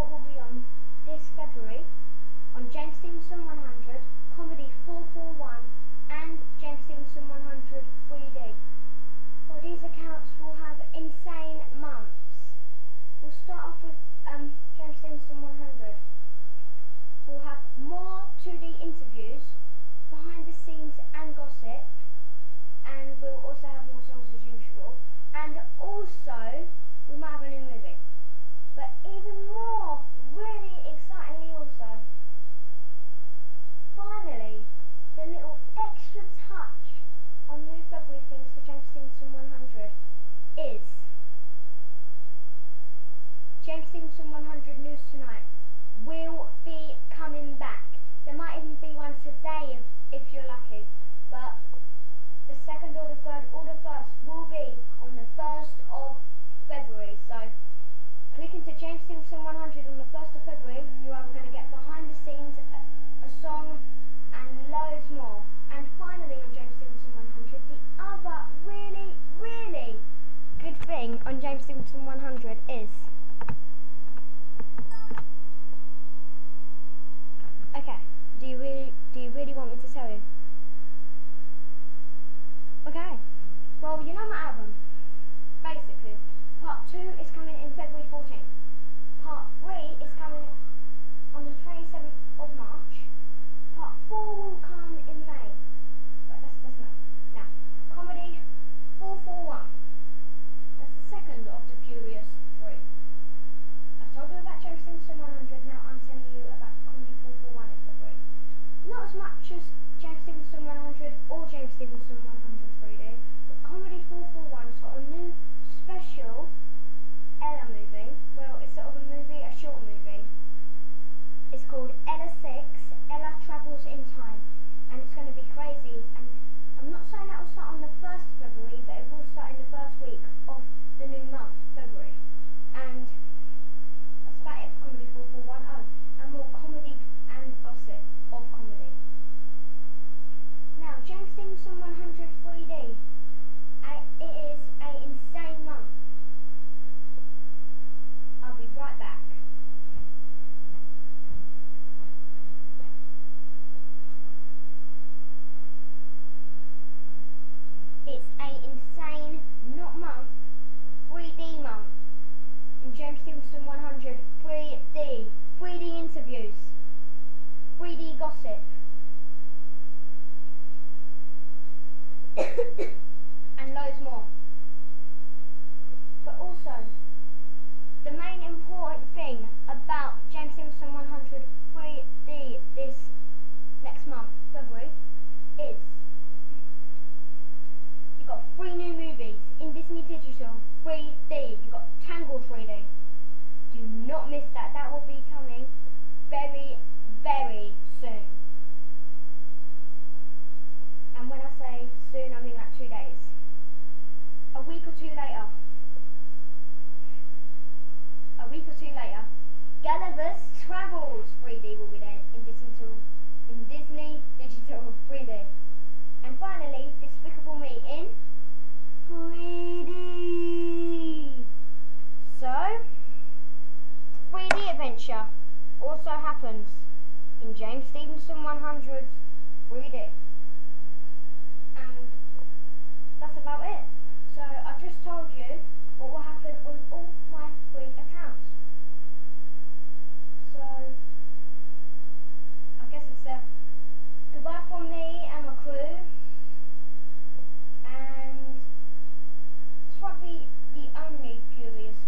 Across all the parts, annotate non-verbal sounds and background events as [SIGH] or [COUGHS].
what will be on this February on James Stevenson 100, Comedy 441 and James Stevenson 100 3D. Well, these accounts will have insane months. We'll start off with um, James Stevenson 100. We'll have more 2D interviews, behind the scenes and gossip, and we'll also have more songs as usual. And also, we might have a new movie. But even more, really excitingly also, finally, the little extra touch on new February things for James Stevenson 100 is James Stevenson 100 News Tonight will be coming back. There might even be one today if, if you're lucky. But the second or the third or the first will be on the 1st of February. So click into James Stevenson 100 on the 1st of February. You're either going to get behind the scenes, a, a song and loads more. And finally on James Stevenson 100, the other really, really good thing on James Stevenson 100 is Okay. Do you really do you really want me to tell you? Okay. Well, you know my album. Basically, part two is coming in February 14th. Part three is coming on the 27th of March. Part four will come in May. Right, that's that's not. Now, comedy 441. That's the second of the Furious Three. I told you about James Stevenson 100. Now I'm telling you about comedy 441 in February. As James Stevenson 100 or James Stevenson 100 3D, but Comedy 441's got a new special Ella movie. Well, it's sort of a movie, a short movie. It's called Ella 6, Ella Travels in Time, and it's going to be crazy. And I'm not saying that will start on the 1st of February, but it will start in the first week of the new month, February. And that's about it for Comedy 441. Oh, and more comedy and gossip of comedy. Now, James Stevenson 100 3D. I, it is an insane month. I'll be right back. It's a insane, not month, 3D month. In James Stevenson 100 3D. 3D interviews. 3D gossip. [COUGHS] [COUGHS] and loads more. But also, the main important thing about James Stevenson 100 3D this next month, February, is you got three new movies in Disney Digital 3D. You got Tangled 3D. Do not miss that. That will be coming very, very soon. And when I say soon, I mean like two days. A week or two later. A week or two later, Gulliver's Travels 3D will be there in Digital, in Disney Digital 3D. And finally, Despicable Me in 3D. So, 3D adventure also happens in James Stevenson 100 3D. And that's about it. So I've just told you what will happen on all my three accounts. So I guess it's a goodbye from me and my crew. And this won't be the only Furious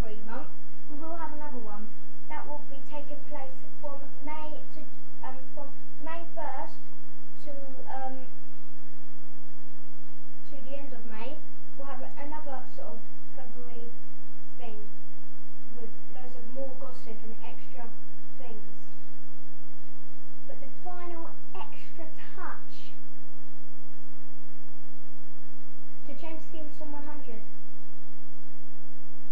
3 month. We will have another one. That will be taking place from May to um, from May 1st to um, to the end of May. We'll have another sort of February thing with loads of more gossip and extra things. But the final extra touch to James Stevenson 100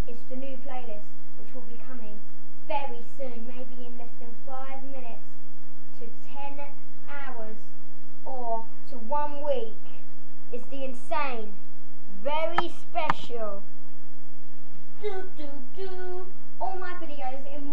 is the new playlist, which will be coming very soon, maybe in less than five minutes to ten hours or to one week. Is the insane, very special. Do do do. All my videos in